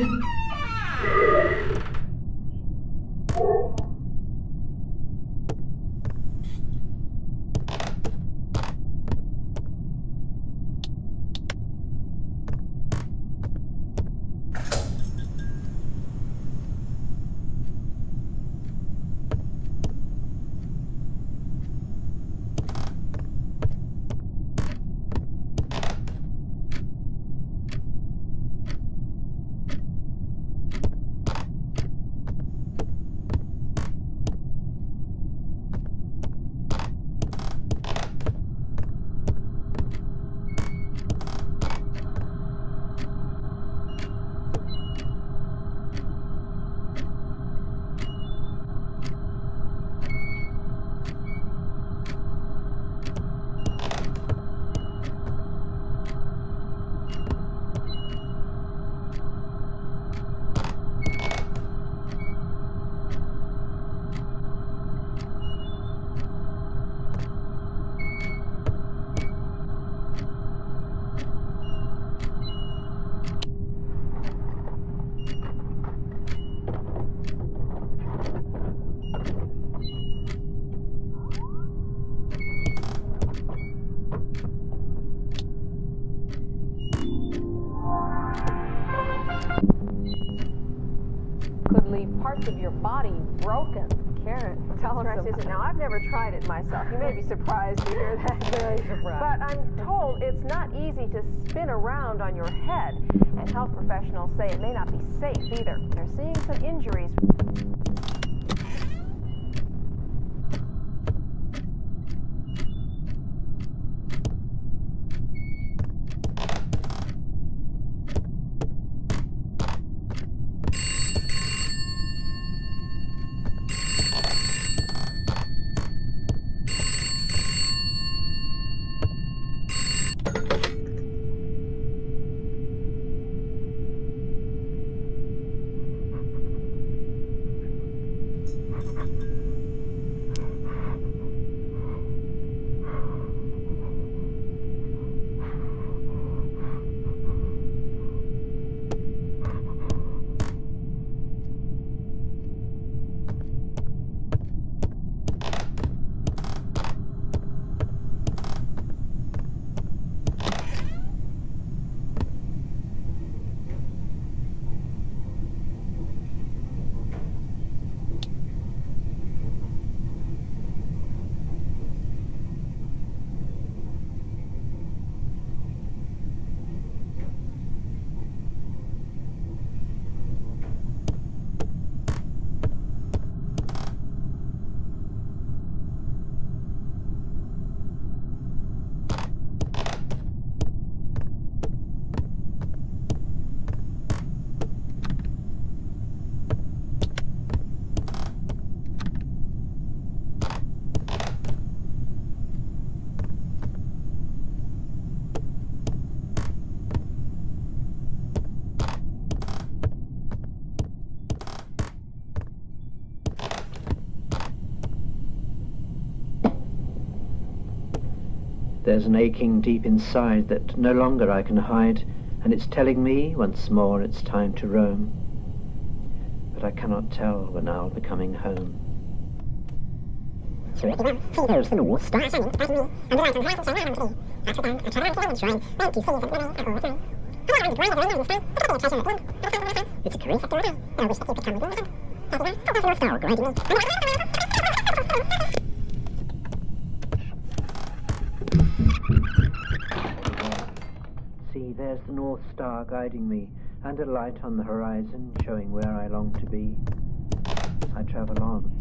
Thank you. Tried it myself. You may be surprised to hear that. Very surprised. But I'm told it's not easy to spin around on your head. And health professionals say it may not be safe either. They're seeing some injuries There's an aching deep inside that no longer I can hide, and it's telling me once more it's time to roam. But I cannot tell when I'll be coming home. See, there's the North Star shining past me, and the light there's the North Star guiding me, and a light on the horizon showing where I long to be. I travel on,